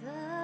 the